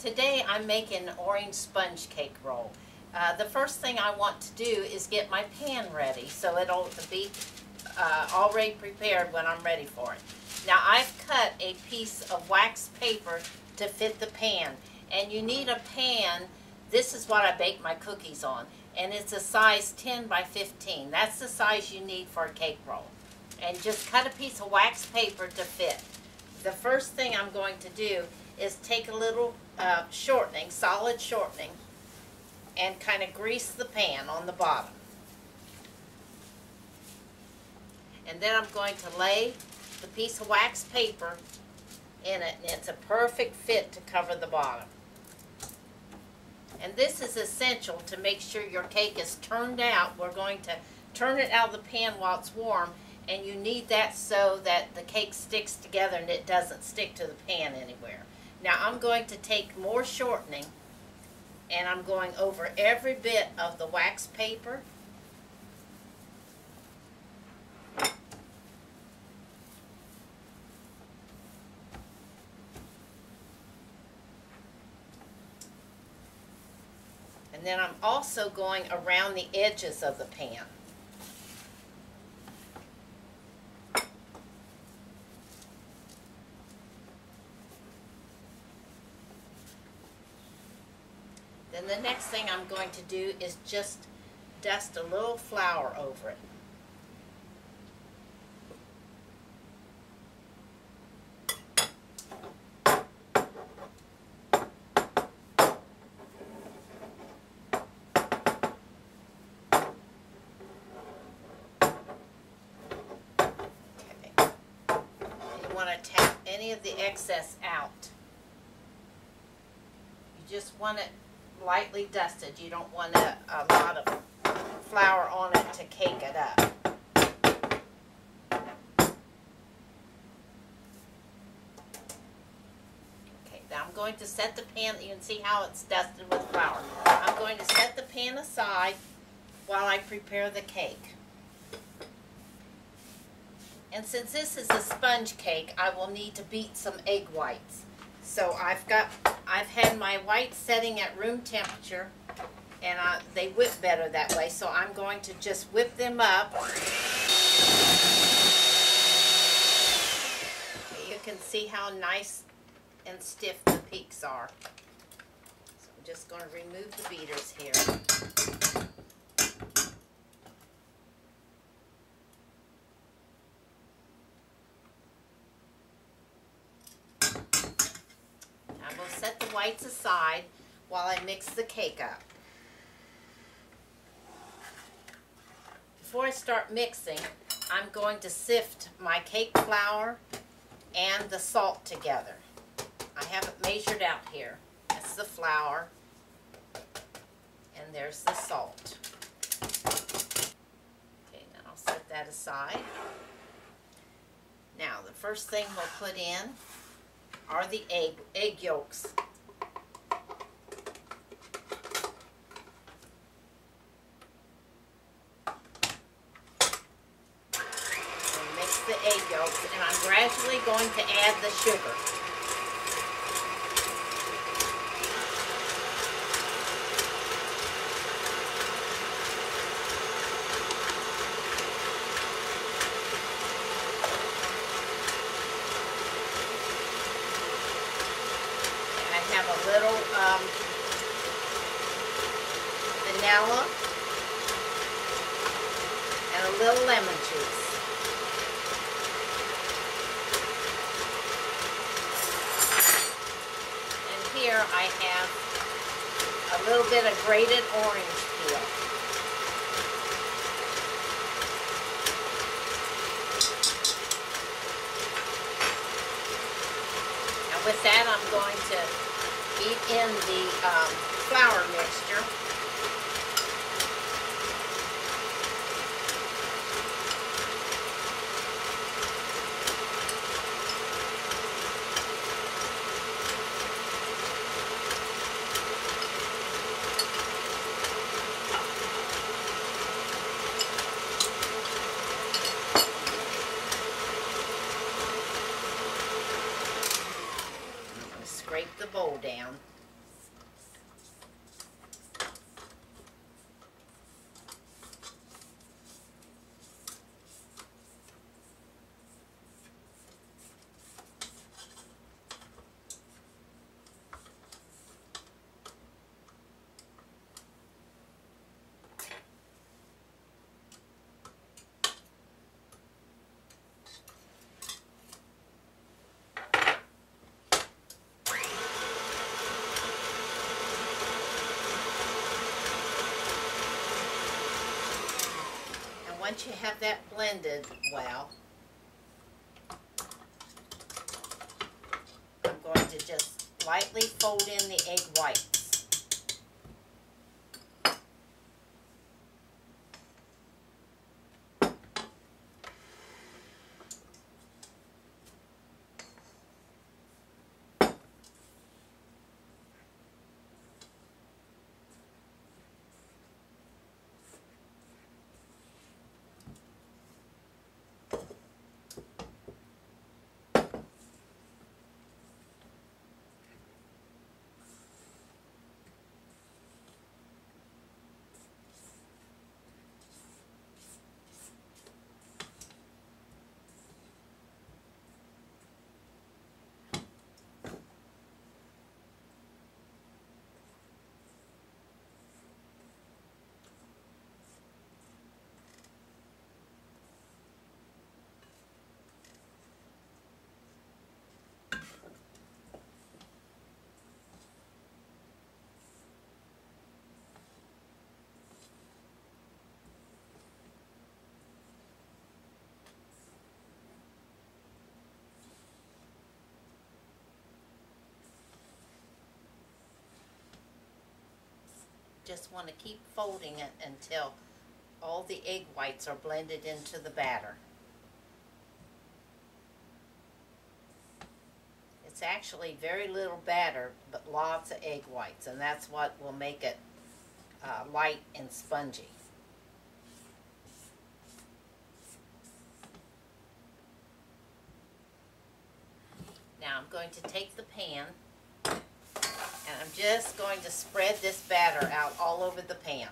Today I'm making orange sponge cake roll. Uh, the first thing I want to do is get my pan ready so it'll be uh, already prepared when I'm ready for it. Now I've cut a piece of wax paper to fit the pan and you need a pan, this is what I bake my cookies on and it's a size 10 by 15. That's the size you need for a cake roll. And just cut a piece of wax paper to fit. The first thing I'm going to do is take a little uh, shortening, solid shortening, and kind of grease the pan on the bottom. And then I'm going to lay the piece of wax paper in it, and it's a perfect fit to cover the bottom. And this is essential to make sure your cake is turned out. We're going to turn it out of the pan while it's warm, and you need that so that the cake sticks together and it doesn't stick to the pan anywhere. Now I'm going to take more shortening and I'm going over every bit of the wax paper. And then I'm also going around the edges of the pan. Then the next thing I'm going to do is just dust a little flour over it. You want to tap any of the excess out. You just want it lightly dusted. You don't want a, a lot of flour on it to cake it up. Okay, now I'm going to set the pan, you can see how it's dusted with flour. I'm going to set the pan aside while I prepare the cake. And since this is a sponge cake, I will need to beat some egg whites. So I've got, I've had my whites setting at room temperature and I, they whip better that way. So I'm going to just whip them up. You can see how nice and stiff the peaks are. So I'm just going to remove the beaters here. I will set the whites aside while I mix the cake up. Before I start mixing, I'm going to sift my cake flour and the salt together. I have it measured out here. That's the flour, and there's the salt. Okay, now I'll set that aside. Now, the first thing we'll put in are the egg, egg yolks. And mix the egg yolks, and I'm gradually going to add the sugar. And I have a little um, vanilla and a little lemon juice. Here I have a little bit of grated orange peel. And with that, I'm going to beat in the um, flour mixture. Once you have that blended well, I'm going to just lightly fold in the egg whites. Just want to keep folding it until all the egg whites are blended into the batter. It's actually very little batter, but lots of egg whites, and that's what will make it uh, light and spongy. Now I'm going to take the pan and I'm just going to spread this batter out all over the pan.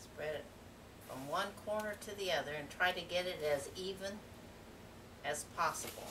Spread it from one corner to the other and try to get it as even as possible.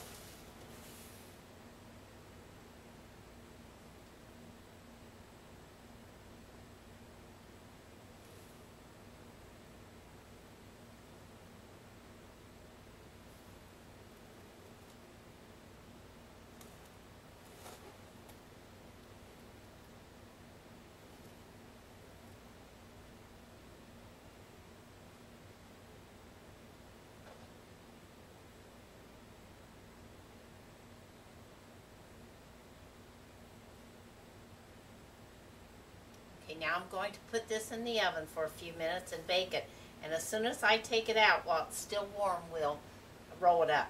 Now I'm going to put this in the oven for a few minutes and bake it. And as soon as I take it out while it's still warm, we'll roll it up.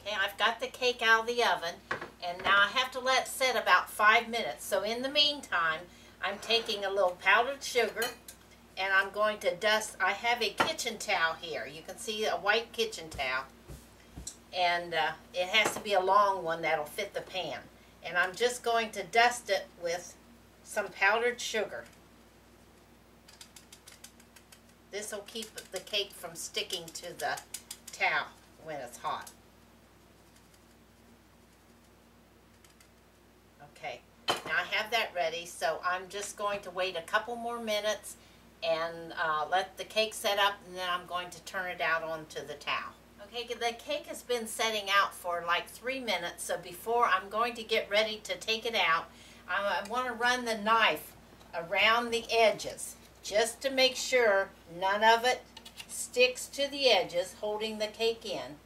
Okay, I've got the cake out of the oven and now I have to let it sit about five minutes. So in the meantime, I'm taking a little powdered sugar and I'm going to dust, I have a kitchen towel here. You can see a white kitchen towel and uh, it has to be a long one that'll fit the pan. And I'm just going to dust it with some powdered sugar. This will keep the cake from sticking to the towel when it's hot. Okay, now I have that ready, so I'm just going to wait a couple more minutes and uh, let the cake set up, and then I'm going to turn it out onto the towel. Okay, the cake has been setting out for like three minutes, so before I'm going to get ready to take it out, I, I want to run the knife around the edges just to make sure none of it sticks to the edges holding the cake in.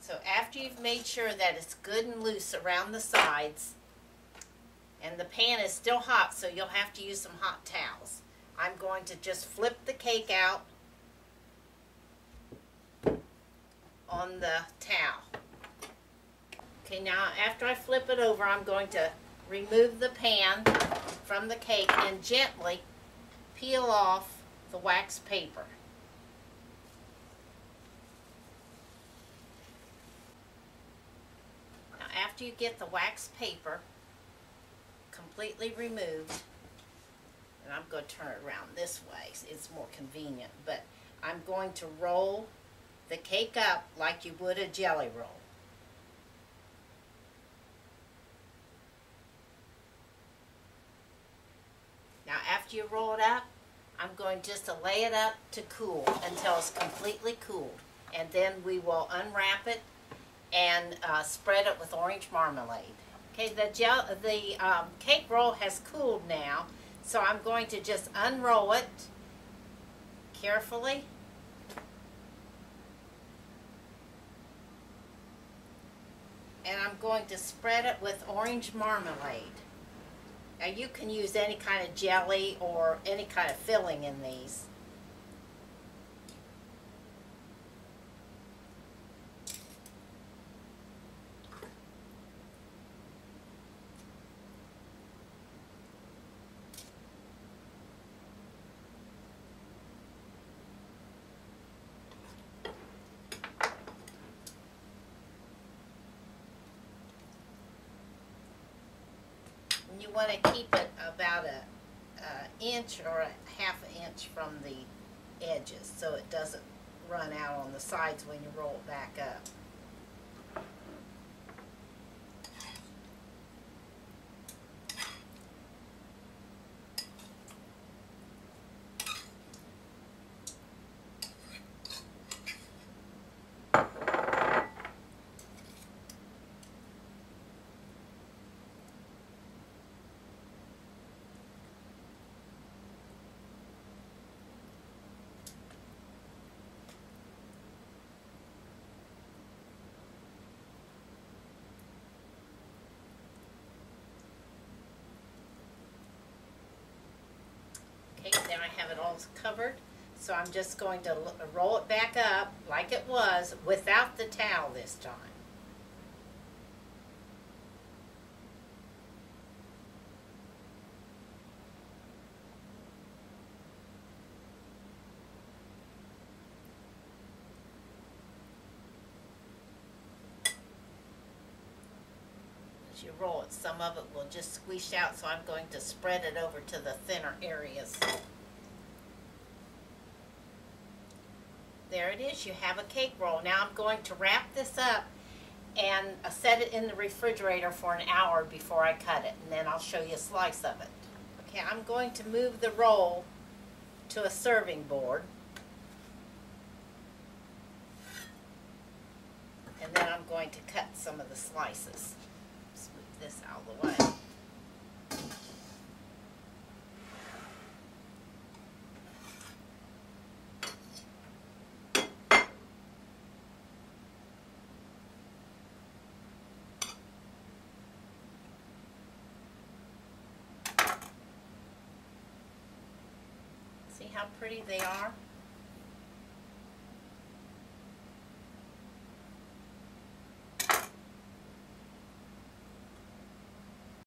So after you've made sure that it's good and loose around the sides and the pan is still hot so you'll have to use some hot towels. I'm going to just flip the cake out on the towel. Okay, now after I flip it over, I'm going to remove the pan from the cake and gently peel off the wax paper. Now after you get the wax paper completely removed, and I'm going to turn it around this way. so It's more convenient, but I'm going to roll the cake up like you would a jelly roll. Now after you roll it up, I'm going just to lay it up to cool until it's completely cooled. And then we will unwrap it and uh, spread it with orange marmalade. Okay, the gel, the um, cake roll has cooled now, so I'm going to just unroll it carefully. And I'm going to spread it with orange marmalade. Now you can use any kind of jelly or any kind of filling in these. And you want to keep it about a, inch or a half an inch from the edges so it doesn't run out on the sides when you roll it back up. Okay, I have it all covered. So I'm just going to roll it back up like it was without the towel this time. As you roll it, some of it will just squeeze out, so I'm going to spread it over to the thinner areas. There it is, you have a cake roll. Now I'm going to wrap this up and uh, set it in the refrigerator for an hour before I cut it, and then I'll show you a slice of it. Okay, I'm going to move the roll to a serving board. And then I'm going to cut some of the slices. Let's move this out of the way. See how pretty they are?